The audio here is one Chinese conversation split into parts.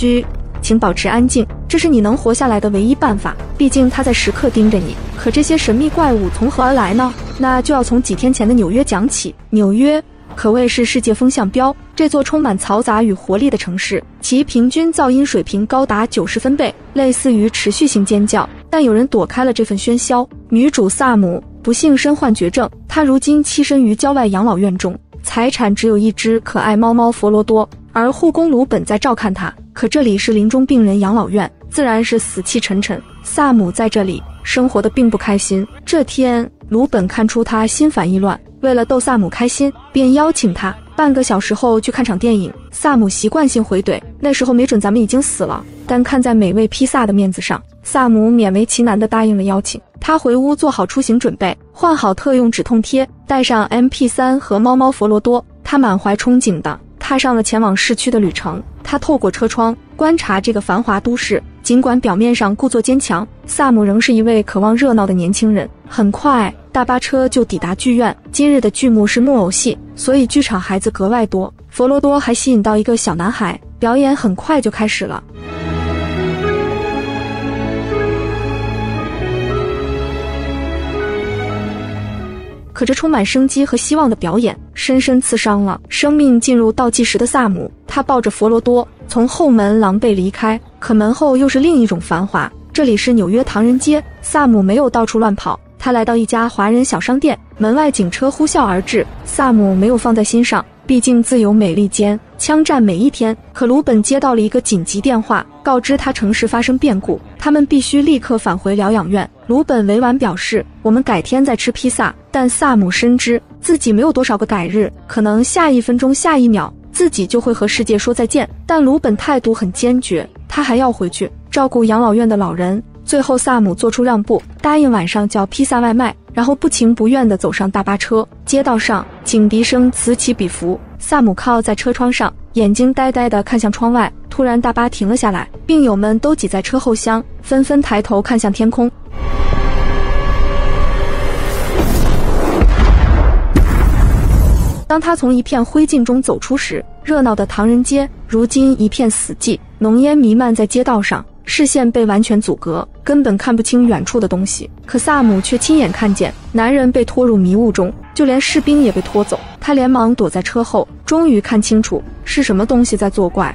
嘘，请保持安静，这是你能活下来的唯一办法。毕竟他在时刻盯着你。可这些神秘怪物从何而来呢？那就要从几天前的纽约讲起。纽约可谓是世界风向标，这座充满嘈杂与活力的城市，其平均噪音水平高达九十分贝，类似于持续性尖叫。但有人躲开了这份喧嚣。女主萨姆不幸身患绝症，她如今栖身于郊外养老院中，财产只有一只可爱猫猫佛罗多，而护工鲁本在照看她。可这里是临终病人养老院，自然是死气沉沉。萨姆在这里生活的并不开心。这天，鲁本看出他心烦意乱，为了逗萨姆开心，便邀请他半个小时后去看场电影。萨姆习惯性回怼：“那时候没准咱们已经死了。”但看在美味披萨的面子上。萨姆勉为其难地答应了邀请。他回屋做好出行准备，换好特用止痛贴，带上 MP3 和猫猫佛罗多。他满怀憧憬的踏上了前往市区的旅程。他透过车窗观察这个繁华都市，尽管表面上故作坚强，萨姆仍是一位渴望热闹的年轻人。很快，大巴车就抵达剧院。今日的剧目是木偶戏，所以剧场孩子格外多。佛罗多还吸引到一个小男孩，表演很快就开始了。可这充满生机和希望的表演，深深刺伤了生命进入倒计时的萨姆。他抱着佛罗多从后门狼狈离开，可门后又是另一种繁华。这里是纽约唐人街。萨姆没有到处乱跑，他来到一家华人小商店，门外警车呼啸而至。萨姆没有放在心上，毕竟自由美利坚，枪战每一天。可鲁本接到了一个紧急电话，告知他城市发生变故，他们必须立刻返回疗养院。鲁本委婉表示：“我们改天再吃披萨。”但萨姆深知自己没有多少个改日，可能下一分钟、下一秒自己就会和世界说再见。但鲁本态度很坚决，他还要回去照顾养老院的老人。最后，萨姆做出让步，答应晚上叫披萨外卖，然后不情不愿地走上大巴车。街道上警笛声此起彼伏，萨姆靠在车窗上，眼睛呆呆地看向窗外。突然，大巴停了下来，病友们都挤在车后厢，纷纷抬头看向天空。当他从一片灰烬中走出时，热闹的唐人街如今一片死寂，浓烟弥漫在街道上，视线被完全阻隔，根本看不清远处的东西。可萨姆却亲眼看见男人被拖入迷雾中，就连士兵也被拖走。他连忙躲在车后，终于看清楚是什么东西在作怪。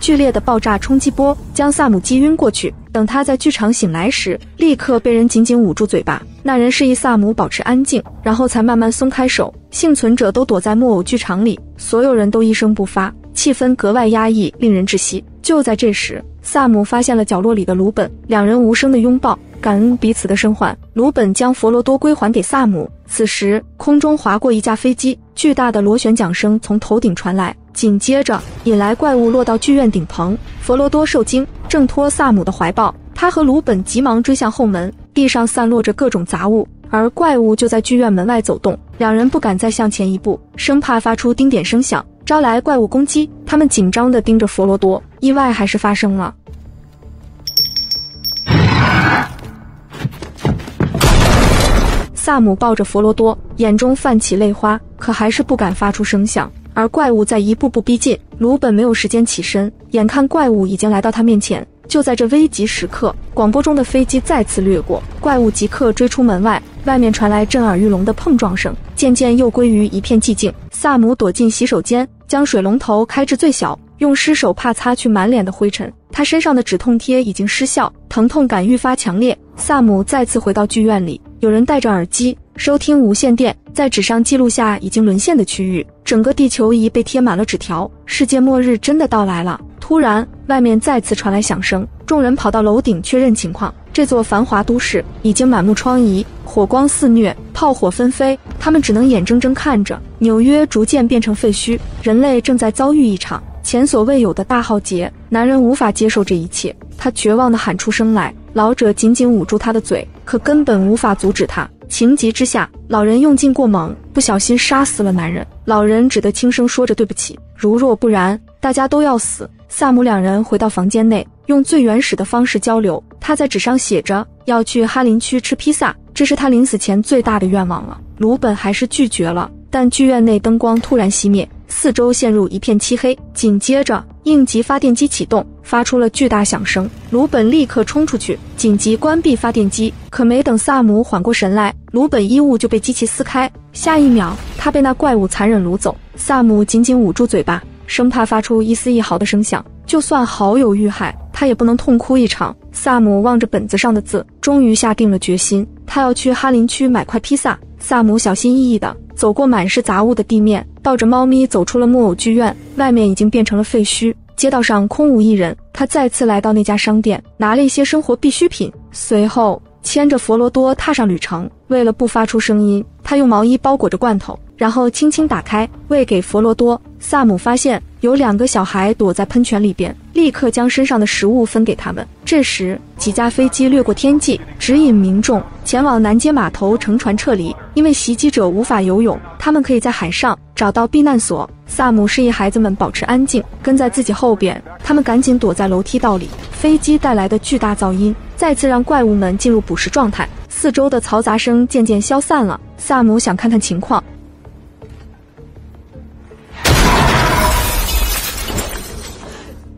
剧烈的爆炸冲击波将萨姆击晕过去。等他在剧场醒来时，立刻被人紧紧捂住嘴巴。那人示意萨姆保持安静，然后才慢慢松开手。幸存者都躲在木偶剧场里，所有人都一声不发，气氛格外压抑，令人窒息。就在这时，萨姆发现了角落里的鲁本，两人无声的拥抱，感恩彼此的生还。鲁本将佛罗多归还给萨姆。此时，空中划过一架飞机，巨大的螺旋桨声从头顶传来。紧接着，引来怪物落到剧院顶棚。佛罗多受惊，挣脱萨姆的怀抱。他和鲁本急忙追向后门，地上散落着各种杂物，而怪物就在剧院门外走动。两人不敢再向前一步，生怕发出丁点声响，招来怪物攻击。他们紧张地盯着佛罗多，意外还是发生了。萨姆抱着佛罗多，眼中泛起泪花，可还是不敢发出声响。而怪物在一步步逼近，鲁本没有时间起身，眼看怪物已经来到他面前。就在这危急时刻，广播中的飞机再次掠过，怪物即刻追出门外，外面传来震耳欲聋的碰撞声，渐渐又归于一片寂静。萨姆躲进洗手间，将水龙头开至最小，用湿手帕擦去满脸的灰尘。他身上的止痛贴已经失效，疼痛感愈发强烈。萨姆再次回到剧院里，有人戴着耳机收听无线电，在纸上记录下已经沦陷的区域。整个地球仪被贴满了纸条，世界末日真的到来了。突然，外面再次传来响声，众人跑到楼顶确认情况。这座繁华都市已经满目疮痍，火光肆虐，炮火纷飞，他们只能眼睁睁看着纽约逐渐变成废墟。人类正在遭遇一场前所未有的大浩劫。男人无法接受这一切，他绝望地喊出声来。老者紧紧捂住他的嘴，可根本无法阻止他。情急之下，老人用劲过猛，不小心杀死了男人。老人只得轻声说着对不起。如若不然，大家都要死。萨姆两人回到房间内，用最原始的方式交流。他在纸上写着要去哈林区吃披萨，这是他临死前最大的愿望了。鲁本还是拒绝了。但剧院内灯光突然熄灭，四周陷入一片漆黑。紧接着，应急发电机启动，发出了巨大响声。鲁本立刻冲出去，紧急关闭发电机。可没等萨姆缓过神来，鲁本衣物就被机器撕开，下一秒他被那怪物残忍掳走。萨姆紧紧捂住嘴巴，生怕发出一丝一毫的声响。就算好友遇害，他也不能痛哭一场。萨姆望着本子上的字，终于下定了决心，他要去哈林区买块披萨。萨姆小心翼翼地走过满是杂物的地面，抱着猫咪走出了木偶剧院。外面已经变成了废墟，街道上空无一人。他再次来到那家商店，拿了一些生活必需品，随后牵着佛罗多踏上旅程。为了不发出声音，他用毛衣包裹着罐头，然后轻轻打开，喂给佛罗多。萨姆发现。有两个小孩躲在喷泉里边，立刻将身上的食物分给他们。这时，几架飞机掠过天际，指引民众前往南街码头乘船撤离。因为袭击者无法游泳，他们可以在海上找到避难所。萨姆示意孩子们保持安静，跟在自己后边。他们赶紧躲在楼梯道里。飞机带来的巨大噪音再次让怪物们进入捕食状态，四周的嘈杂声渐渐消散了。萨姆想看看情况。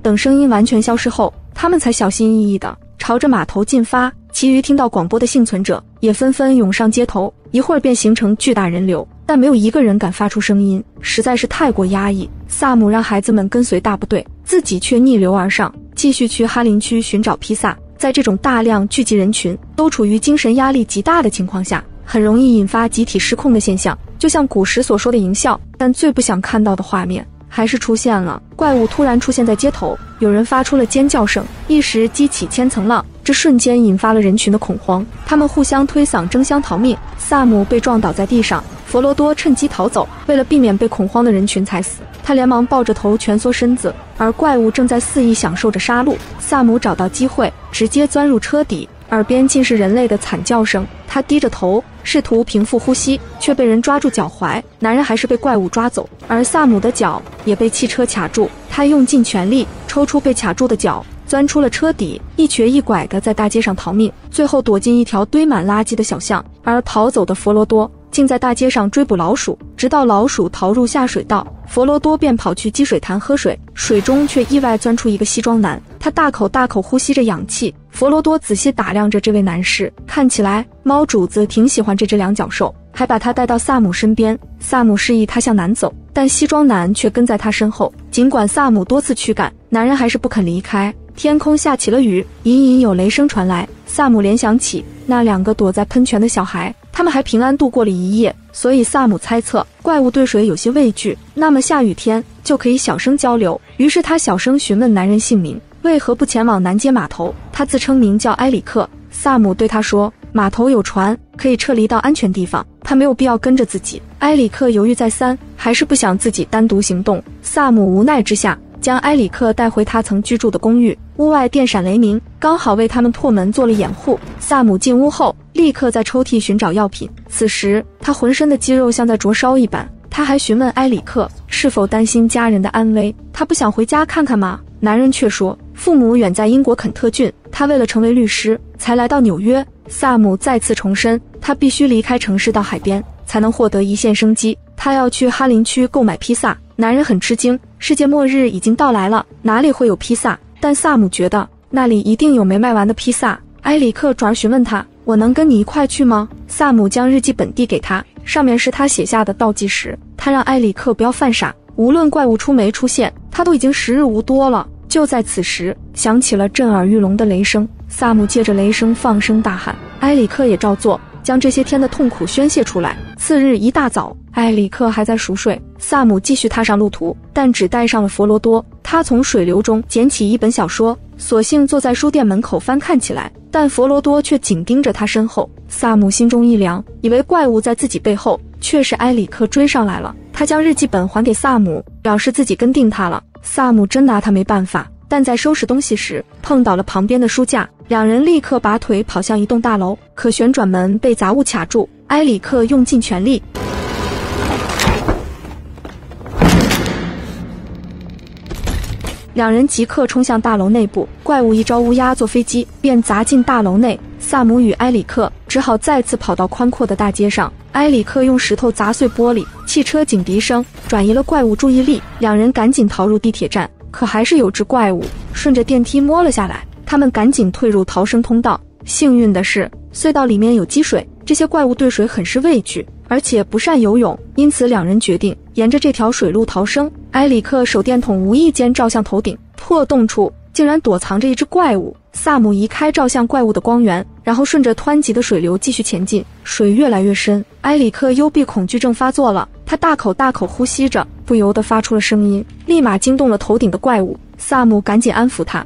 等声音完全消失后，他们才小心翼翼地朝着码头进发。其余听到广播的幸存者也纷纷涌上街头，一会儿便形成巨大人流，但没有一个人敢发出声音，实在是太过压抑。萨姆让孩子们跟随大部队，自己却逆流而上，继续去哈林区寻找披萨。在这种大量聚集人群都处于精神压力极大的情况下，很容易引发集体失控的现象，就像古时所说的淫笑。但最不想看到的画面。还是出现了怪物，突然出现在街头，有人发出了尖叫声，一时激起千层浪，这瞬间引发了人群的恐慌，他们互相推搡，争相逃命。萨姆被撞倒在地上，佛罗多趁机逃走。为了避免被恐慌的人群踩死，他连忙抱着头蜷缩身子，而怪物正在肆意享受着杀戮。萨姆找到机会，直接钻入车底。耳边尽是人类的惨叫声，他低着头试图平复呼吸，却被人抓住脚踝。男人还是被怪物抓走，而萨姆的脚也被汽车卡住。他用尽全力抽出被卡住的脚，钻出了车底，一瘸一拐的在大街上逃命，最后躲进一条堆满垃圾的小巷。而逃走的佛罗多。竟在大街上追捕老鼠，直到老鼠逃入下水道，佛罗多便跑去积水潭喝水，水中却意外钻出一个西装男，他大口大口呼吸着氧气。佛罗多仔细打量着这位男士，看起来猫主子挺喜欢这只两脚兽，还把他带到萨姆身边。萨姆示意他向南走，但西装男却跟在他身后。尽管萨姆多次驱赶，男人还是不肯离开。天空下起了雨，隐隐有雷声传来。萨姆联想起那两个躲在喷泉的小孩。他们还平安度过了一夜，所以萨姆猜测怪物对水有些畏惧。那么下雨天就可以小声交流。于是他小声询问男人姓名，为何不前往南街码头？他自称名叫埃里克。萨姆对他说，码头有船可以撤离到安全地方，他没有必要跟着自己。埃里克犹豫再三，还是不想自己单独行动。萨姆无奈之下。将埃里克带回他曾居住的公寓，屋外电闪雷鸣，刚好为他们破门做了掩护。萨姆进屋后，立刻在抽屉寻找药品。此时他浑身的肌肉像在灼烧一般。他还询问埃里克是否担心家人的安危，他不想回家看看吗？男人却说，父母远在英国肯特郡，他为了成为律师才来到纽约。萨姆再次重申，他必须离开城市到海边，才能获得一线生机。他要去哈林区购买披萨。男人很吃惊，世界末日已经到来了，哪里会有披萨？但萨姆觉得那里一定有没卖完的披萨。埃里克转而询问他：“我能跟你一块去吗？”萨姆将日记本递给他，上面是他写下的倒计时。他让埃里克不要犯傻，无论怪物出没出现，他都已经时日无多了。就在此时，响起了震耳欲聋的雷声。萨姆借着雷声放声大喊，埃里克也照做。将这些天的痛苦宣泄出来。次日一大早，埃里克还在熟睡，萨姆继续踏上路途，但只带上了佛罗多。他从水流中捡起一本小说，索性坐在书店门口翻看起来，但佛罗多却紧盯着他身后。萨姆心中一凉，以为怪物在自己背后，却是埃里克追上来了。他将日记本还给萨姆，表示自己跟定他了。萨姆真拿他没办法。但在收拾东西时碰倒了旁边的书架，两人立刻拔腿跑向一栋大楼，可旋转门被杂物卡住。埃里克用尽全力，两人即刻冲向大楼内部。怪物一招乌鸦坐飞机，便砸进大楼内。萨姆与埃里克只好再次跑到宽阔的大街上。埃里克用石头砸碎玻璃，汽车警笛声转移了怪物注意力。两人赶紧逃入地铁站，可还是有只怪物顺着电梯摸了下来。他们赶紧退入逃生通道。幸运的是，隧道里面有积水，这些怪物对水很是畏惧，而且不善游泳，因此两人决定沿着这条水路逃生。埃里克手电筒无意间照向头顶，破洞处竟然躲藏着一只怪物。萨姆移开照向怪物的光源，然后顺着湍急的水流继续前进。水越来越深，埃里克幽闭恐惧症发作了，他大口大口呼吸着，不由得发出了声音，立马惊动了头顶的怪物。萨姆赶紧安抚他。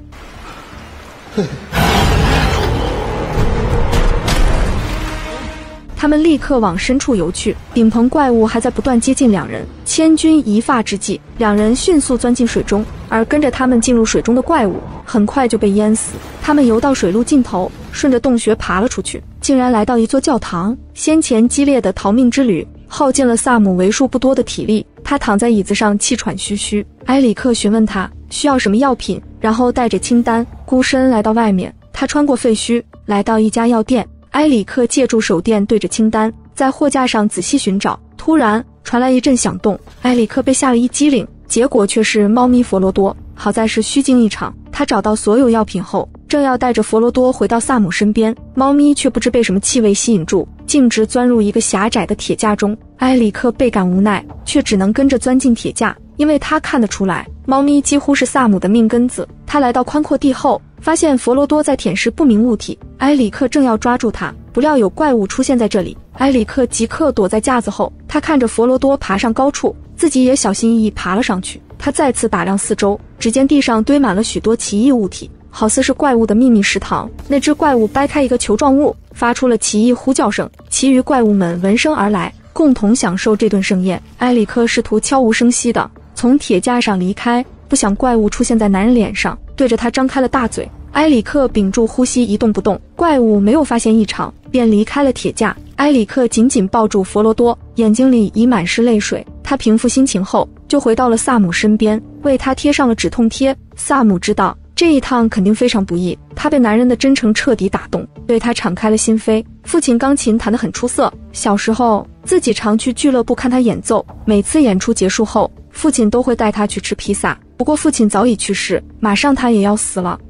他们立刻往深处游去，顶棚怪物还在不断接近两人。千钧一发之际，两人迅速钻进水中，而跟着他们进入水中的怪物很快就被淹死。他们游到水路尽头，顺着洞穴爬了出去，竟然来到一座教堂。先前激烈的逃命之旅耗尽了萨姆为数不多的体力，他躺在椅子上气喘吁吁。埃里克询问他需要什么药品，然后带着清单孤身来到外面。他穿过废墟，来到一家药店。埃里克借助手电对着清单，在货架上仔细寻找。突然传来一阵响动，埃里克被吓了一激灵，结果却是猫咪佛罗多。好在是虚惊一场。他找到所有药品后，正要带着佛罗多回到萨姆身边，猫咪却不知被什么气味吸引住，径直钻入一个狭窄的铁架中。埃里克倍感无奈，却只能跟着钻进铁架，因为他看得出来，猫咪几乎是萨姆的命根子。他来到宽阔地后。发现佛罗多在舔食不明物体，埃里克正要抓住他，不料有怪物出现在这里。埃里克即刻躲在架子后，他看着佛罗多爬上高处，自己也小心翼翼爬了上去。他再次打量四周，只见地上堆满了许多奇异物体，好似是怪物的秘密食堂。那只怪物掰开一个球状物，发出了奇异呼叫声，其余怪物们闻声而来，共同享受这顿盛宴。埃里克试图悄无声息地从铁架上离开。不想怪物出现在男人脸上，对着他张开了大嘴。埃里克屏住呼吸，一动不动。怪物没有发现异常，便离开了铁架。埃里克紧紧抱住佛罗多，眼睛里已满是泪水。他平复心情后，就回到了萨姆身边，为他贴上了止痛贴。萨姆知道这一趟肯定非常不易，他被男人的真诚彻底打动，对他敞开了心扉。父亲钢琴弹得很出色，小时候自己常去俱乐部看他演奏。每次演出结束后，父亲都会带他去吃披萨。不过父亲早已去世，马上他也要死了。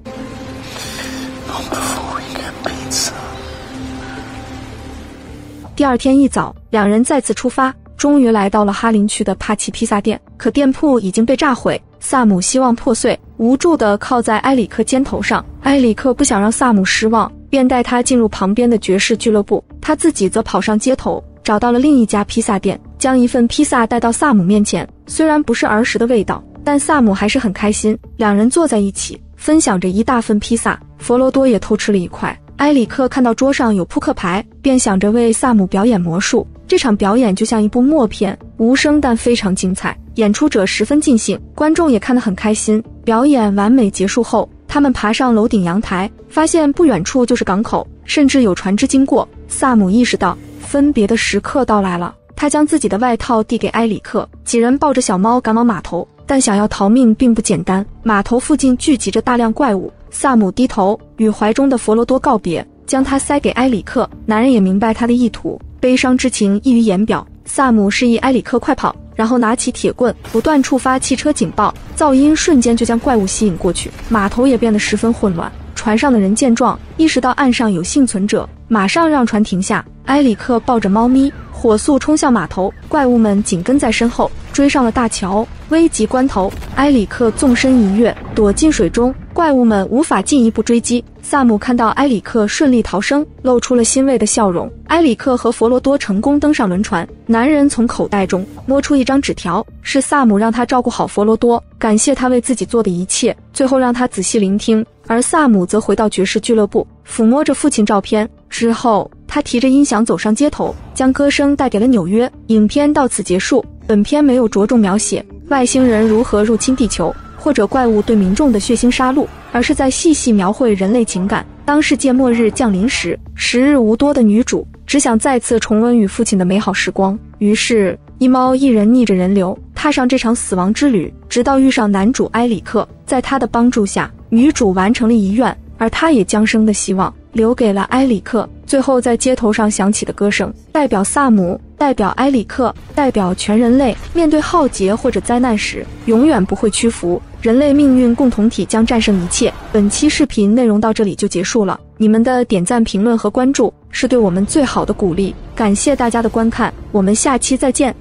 第二天一早，两人再次出发，终于来到了哈林区的帕奇披萨店。可店铺已经被炸毁，萨姆希望破碎，无助地靠在埃里克肩头上。埃里克不想让萨姆失望，便带他进入旁边的爵士俱乐部，他自己则跑上街头，找到了另一家披萨店，将一份披萨带到萨姆面前。虽然不是儿时的味道。但萨姆还是很开心，两人坐在一起，分享着一大份披萨。佛罗多也偷吃了一块。埃里克看到桌上有扑克牌，便想着为萨姆表演魔术。这场表演就像一部默片，无声但非常精彩，演出者十分尽兴，观众也看得很开心。表演完美结束后，他们爬上楼顶阳台，发现不远处就是港口，甚至有船只经过。萨姆意识到分别的时刻到来了，他将自己的外套递给埃里克，几人抱着小猫赶往码头。但想要逃命并不简单，码头附近聚集着大量怪物。萨姆低头与怀中的佛罗多告别，将他塞给埃里克。男人也明白他的意图，悲伤之情溢于言表。萨姆示意埃里克快跑，然后拿起铁棍，不断触发汽车警报，噪音瞬间就将怪物吸引过去。码头也变得十分混乱。船上的人见状，意识到岸上有幸存者，马上让船停下。埃里克抱着猫咪，火速冲向码头，怪物们紧跟在身后，追上了大桥。危急关头，埃里克纵身一跃，躲进水中，怪物们无法进一步追击。萨姆看到埃里克顺利逃生，露出了欣慰的笑容。埃里克和佛罗多成功登上轮船，男人从口袋中摸出一张纸条，是萨姆让他照顾好佛罗多，感谢他为自己做的一切，最后让他仔细聆听。而萨姆则回到爵士俱乐部，抚摸着父亲照片之后，他提着音响走上街头，将歌声带给了纽约。影片到此结束。本片没有着重描写外星人如何入侵地球，或者怪物对民众的血腥杀戮，而是在细细描绘人类情感。当世界末日降临时，时日无多的女主只想再次重温与父亲的美好时光，于是，一猫一人逆着人流。踏上这场死亡之旅，直到遇上男主埃里克，在他的帮助下，女主完成了遗愿，而他也将生的希望留给了埃里克。最后，在街头上响起的歌声，代表萨姆，代表埃里克，代表全人类。面对浩劫或者灾难时，永远不会屈服。人类命运共同体将战胜一切。本期视频内容到这里就结束了，你们的点赞、评论和关注是对我们最好的鼓励，感谢大家的观看，我们下期再见。